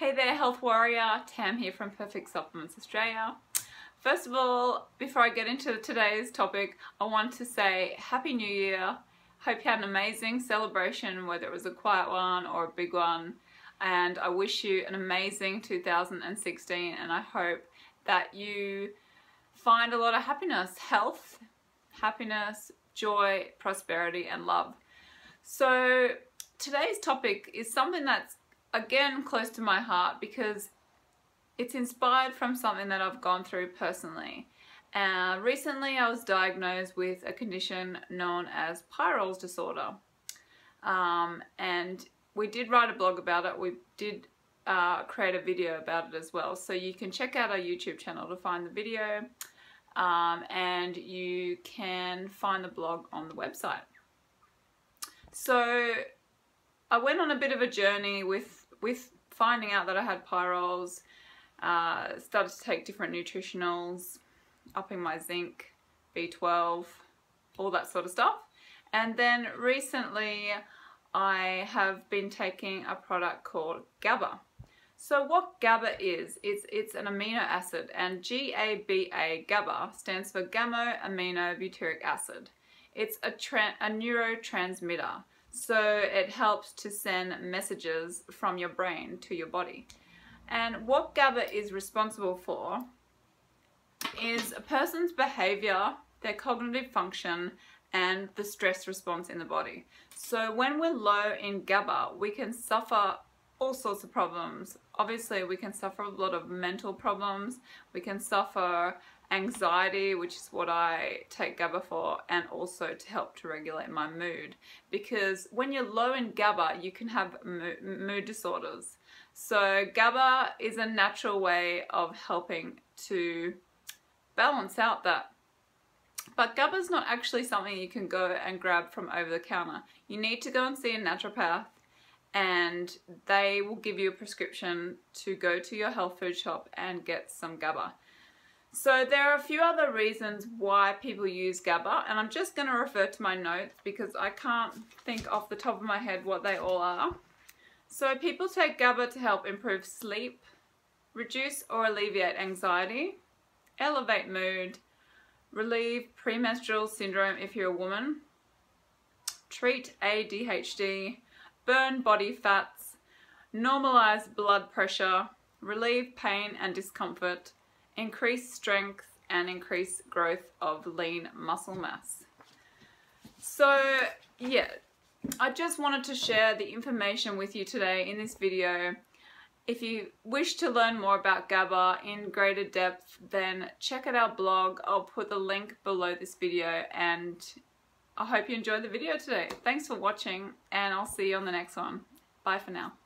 Hey there Health Warrior, Tam here from Perfect Supplements Australia. First of all, before I get into today's topic, I want to say Happy New Year. Hope you had an amazing celebration, whether it was a quiet one or a big one. And I wish you an amazing 2016 and I hope that you find a lot of happiness, health, happiness, joy, prosperity and love. So today's topic is something that's again close to my heart because it's inspired from something that I've gone through personally. Uh, recently I was diagnosed with a condition known as pyrrole's disorder. Um, and we did write a blog about it. We did uh, create a video about it as well. So you can check out our YouTube channel to find the video um, and you can find the blog on the website. So I went on a bit of a journey with with finding out that I had pyrroles, uh, started to take different nutritionals, upping my zinc, B12, all that sort of stuff. And then recently I have been taking a product called GABA. So what GABA is, it's, it's an amino acid and G-A-B-A, GABA, stands for gamma amino butyric acid. It's a, a neurotransmitter. So it helps to send messages from your brain to your body. And what GABA is responsible for is a person's behavior, their cognitive function, and the stress response in the body. So when we're low in GABA, we can suffer all sorts of problems. Obviously, we can suffer a lot of mental problems. We can suffer anxiety, which is what I take GABA for, and also to help to regulate my mood. Because when you're low in GABA, you can have mood disorders. So GABA is a natural way of helping to balance out that. But GABA is not actually something you can go and grab from over the counter. You need to go and see a naturopath and they will give you a prescription to go to your health food shop and get some GABA. So there are a few other reasons why people use GABA and I'm just going to refer to my notes because I can't think off the top of my head what they all are. So people take GABA to help improve sleep, reduce or alleviate anxiety, elevate mood, relieve premenstrual syndrome if you're a woman, treat ADHD, burn body fats, normalize blood pressure, relieve pain and discomfort, increase strength and increase growth of lean muscle mass. So yeah, I just wanted to share the information with you today in this video. If you wish to learn more about GABA in greater depth, then check out our blog. I'll put the link below this video and I hope you enjoyed the video today. Thanks for watching and I'll see you on the next one. Bye for now.